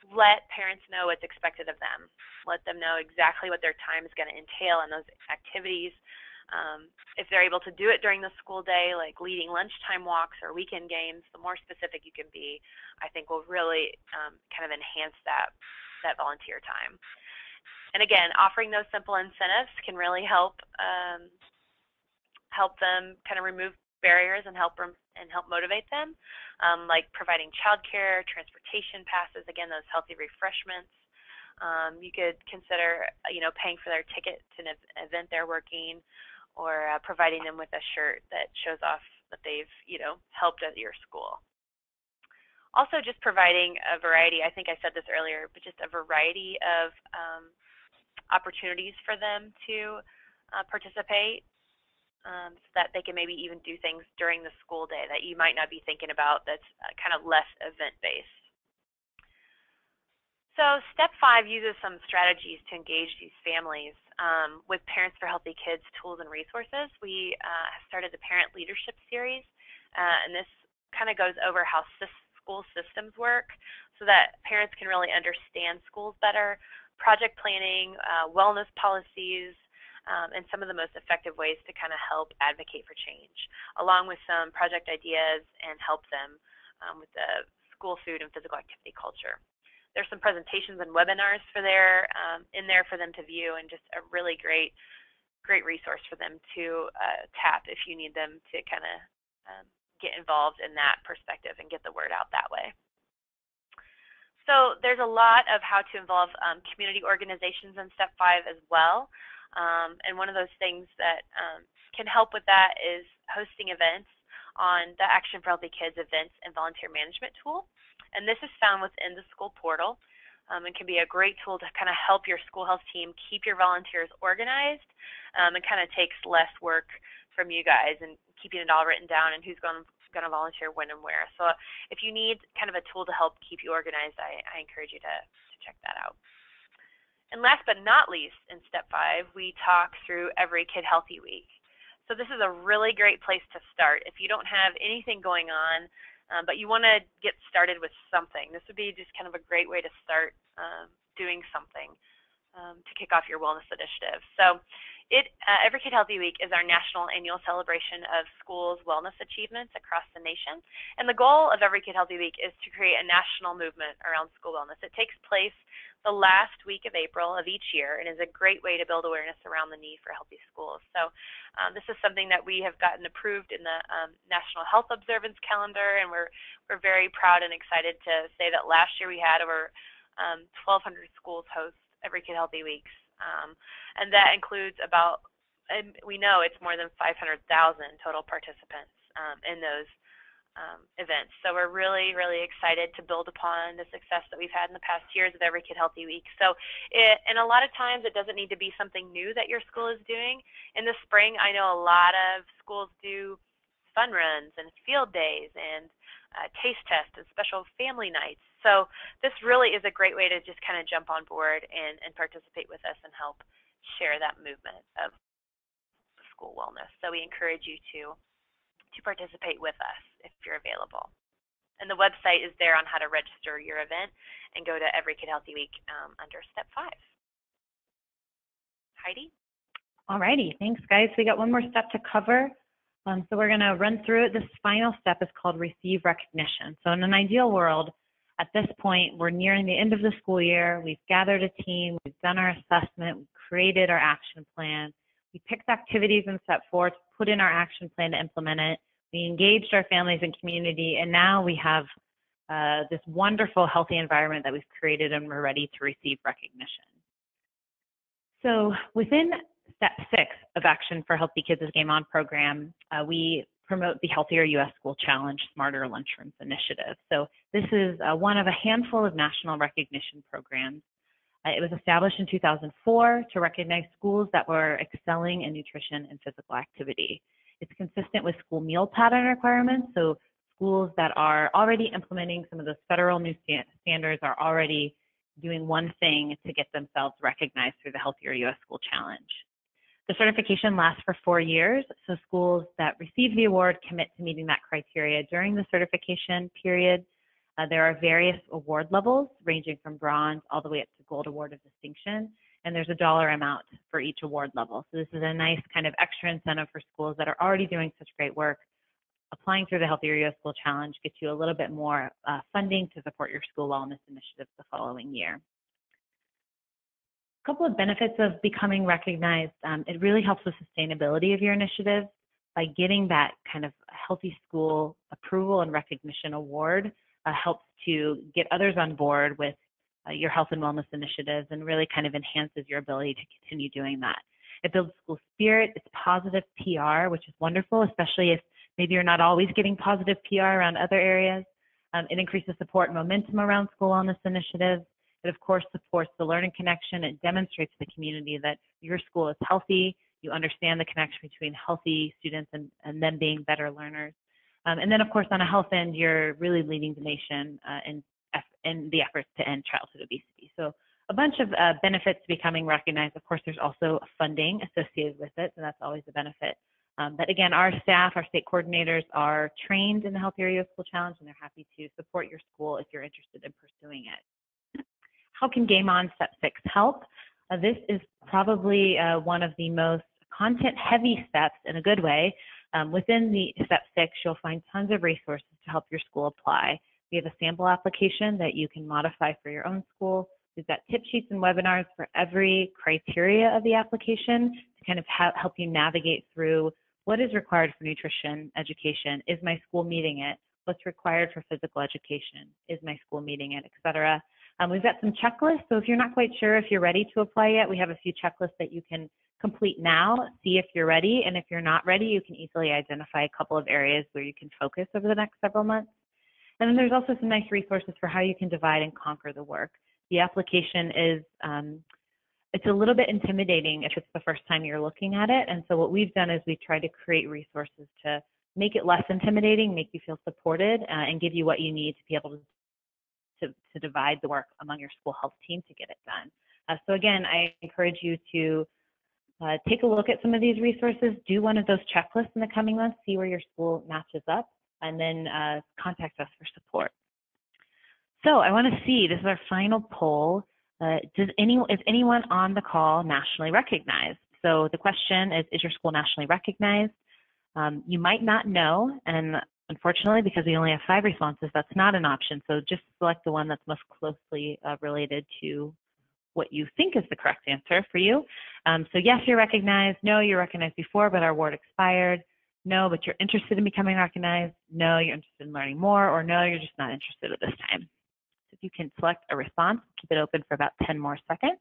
Let parents know what's expected of them. Let them know exactly what their time is going to entail in those activities. Um, if they're able to do it during the school day, like leading lunchtime walks or weekend games, the more specific you can be, I think will really um, kind of enhance that that volunteer time. And again, offering those simple incentives can really help um, help them kind of remove barriers and help and help motivate them, um, like providing childcare, transportation passes, again those healthy refreshments. Um, you could consider, you know, paying for their ticket to an event they're working, or uh, providing them with a shirt that shows off that they've, you know, helped at your school. Also, just providing a variety. I think I said this earlier, but just a variety of um, opportunities for them to uh, participate um, so that they can maybe even do things during the school day that you might not be thinking about that's uh, kind of less event-based. So step five uses some strategies to engage these families. Um, with Parents for Healthy Kids tools and resources, we uh, started the Parent Leadership Series, uh, and this kind of goes over how school systems work so that parents can really understand schools better, project planning, uh, wellness policies, um, and some of the most effective ways to kind of help advocate for change, along with some project ideas and help them um, with the school food and physical activity culture. There's some presentations and webinars for there um, in there for them to view, and just a really great, great resource for them to uh, tap if you need them to kind of um, get involved in that perspective and get the word out that way. So there's a lot of how to involve um, community organizations in step five as well. Um, and one of those things that um, can help with that is hosting events on the Action for Healthy Kids events and volunteer management tool. And this is found within the school portal um, and can be a great tool to kind of help your school health team keep your volunteers organized um, and kind of takes less work from you guys and keeping it all written down and who's going going to volunteer when and where. So if you need kind of a tool to help keep you organized, I, I encourage you to, to check that out. And last but not least, in step five, we talk through Every Kid Healthy Week. So this is a really great place to start. If you don't have anything going on, um, but you want to get started with something, this would be just kind of a great way to start um, doing something um, to kick off your wellness initiative. So it, uh, Every Kid Healthy Week is our national annual celebration of schools' wellness achievements across the nation. And the goal of Every Kid Healthy Week is to create a national movement around school wellness. It takes place the last week of April of each year and is a great way to build awareness around the need for healthy schools. So um, this is something that we have gotten approved in the um, National Health Observance Calendar, and we're, we're very proud and excited to say that last year we had over um, 1,200 schools host Every Kid Healthy Weeks. Um, and that includes about, and we know it's more than 500,000 total participants um, in those um, events. So we're really, really excited to build upon the success that we've had in the past years of Every Kid Healthy Week. So, it, and a lot of times it doesn't need to be something new that your school is doing. In the spring, I know a lot of schools do fun runs and field days and uh, taste tests and special family nights. So this really is a great way to just kind of jump on board and, and participate with us and help share that movement of school wellness. So we encourage you to to participate with us if you're available. And the website is there on how to register your event and go to Every Kid Healthy Week um, under step five. Heidi? Alrighty, thanks guys. We got one more step to cover. Um, so we're gonna run through it. This final step is called receive recognition. So in an ideal world, at this point, we're nearing the end of the school year. We've gathered a team, we've done our assessment, we've created our action plan. We picked activities and set forth, put in our action plan to implement it. We engaged our families and community, and now we have uh, this wonderful, healthy environment that we've created, and we're ready to receive recognition. So within step six of Action for Healthy Kids' Game On program, uh, we promote the Healthier U.S. School Challenge Smarter Lunchrooms initiative. So this is uh, one of a handful of national recognition programs. Uh, it was established in 2004 to recognize schools that were excelling in nutrition and physical activity. It's consistent with school meal pattern requirements. So schools that are already implementing some of those federal new standards are already doing one thing to get themselves recognized through the Healthier U.S. School Challenge. The certification lasts for four years, so schools that receive the award commit to meeting that criteria during the certification period. Uh, there are various award levels ranging from bronze all the way up to gold award of distinction, and there's a dollar amount for each award level. So this is a nice kind of extra incentive for schools that are already doing such great work. Applying through the Healthier U.S. School Challenge gets you a little bit more uh, funding to support your school wellness initiatives the following year A couple of benefits of becoming recognized. Um, it really helps with sustainability of your initiatives. by getting that kind of healthy school approval and recognition award uh, helps to get others on board with uh, your health and wellness initiatives and really kind of enhances your ability to continue doing that. It builds school spirit, it's positive PR, which is wonderful, especially if maybe you're not always getting positive PR around other areas. Um, it increases support and momentum around school wellness initiatives. It, of course, supports the learning connection. It demonstrates to the community that your school is healthy. You understand the connection between healthy students and, and them being better learners. Um, and then, of course, on a health end, you're really leading the nation uh, in, in the efforts to end childhood obesity. So a bunch of uh, benefits becoming recognized. Of course, there's also funding associated with it, so that's always a benefit. Um, but again, our staff, our state coordinators are trained in the Healthier U.S. School Challenge, and they're happy to support your school if you're interested in pursuing it. How can Game On Step 6 help? Uh, this is probably uh, one of the most content-heavy steps in a good way. Um, within the Step 6, you'll find tons of resources to help your school apply. We have a sample application that you can modify for your own school. We've got tip sheets and webinars for every criteria of the application to kind of help you navigate through what is required for nutrition education? Is my school meeting it? What's required for physical education? Is my school meeting it, et cetera? Um, we've got some checklists. So if you're not quite sure if you're ready to apply yet, we have a few checklists that you can complete now, see if you're ready. And if you're not ready, you can easily identify a couple of areas where you can focus over the next several months. And then there's also some nice resources for how you can divide and conquer the work. The application is um, it's a little bit intimidating if it's the first time you're looking at it. And so what we've done is we try to create resources to make it less intimidating, make you feel supported, uh, and give you what you need to be able to, to, to, divide the work among your school health team to get it done. Uh, so again, I encourage you to uh, take a look at some of these resources, do one of those checklists in the coming months, see where your school matches up, and then uh, contact us for support. So I want to see, this is our final poll. Uh, does any, is anyone on the call nationally recognized? So the question is, is your school nationally recognized? Um, you might not know, and unfortunately, because we only have five responses, that's not an option. So just select the one that's most closely uh, related to what you think is the correct answer for you. Um, so yes, you're recognized. No, you're recognized before, but our award expired. No, but you're interested in becoming recognized. No, you're interested in learning more, or no, you're just not interested at this time. So if you can select a response, keep it open for about 10 more seconds.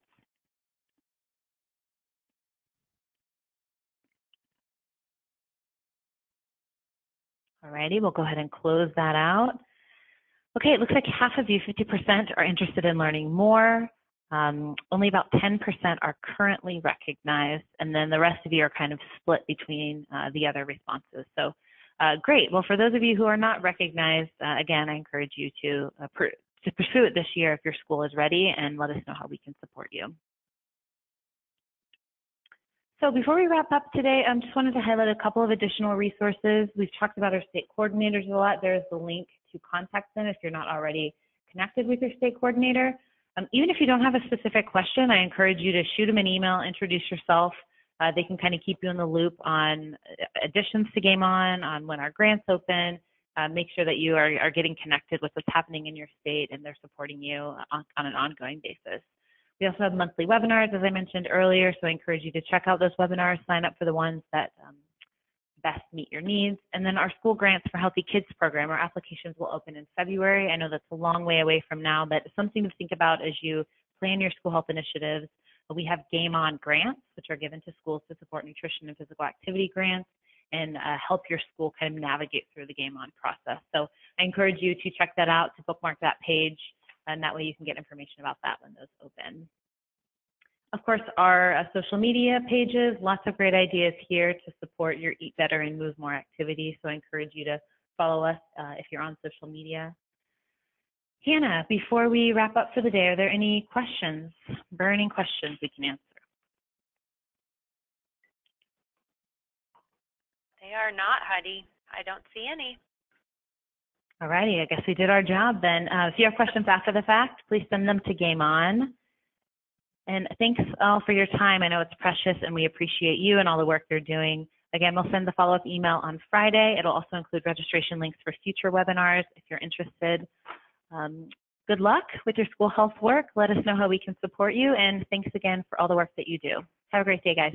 Alrighty, we'll go ahead and close that out. Okay, it looks like half of you, 50%, are interested in learning more. Um, only about 10% are currently recognized, and then the rest of you are kind of split between uh, the other responses. So uh, great. Well, for those of you who are not recognized, uh, again, I encourage you to uh, to pursue it this year if your school is ready and let us know how we can support you. So before we wrap up today, I um, just wanted to highlight a couple of additional resources. We've talked about our state coordinators a lot. There's the link to contact them if you're not already connected with your state coordinator. Um, even if you don't have a specific question, I encourage you to shoot them an email, introduce yourself. Uh, they can kind of keep you in the loop on uh, additions to Game On, on when our grants open, uh, make sure that you are, are getting connected with what's happening in your state and they're supporting you on, on an ongoing basis. We also have monthly webinars, as I mentioned earlier, so I encourage you to check out those webinars, sign up for the ones that um, best meet your needs. And then our School Grants for Healthy Kids program, our applications will open in February. I know that's a long way away from now, but something to think about as you plan your school health initiatives. We have Game On grants, which are given to schools to support nutrition and physical activity grants and uh, help your school kind of navigate through the game on process. So I encourage you to check that out, to bookmark that page, and that way you can get information about that when those open. Of course, our uh, social media pages, lots of great ideas here to support your Eat Better and Move More activity. So I encourage you to follow us uh, if you're on social media. Hannah, before we wrap up for the day, are there any questions, burning questions we can answer? They are not, Heidi. I don't see any. All righty, I guess we did our job then. Uh, if you have questions after the fact, please send them to Game On. And thanks all for your time. I know it's precious and we appreciate you and all the work you're doing. Again, we'll send the follow-up email on Friday. It'll also include registration links for future webinars if you're interested. Um, good luck with your school health work. Let us know how we can support you. And thanks again for all the work that you do. Have a great day, guys.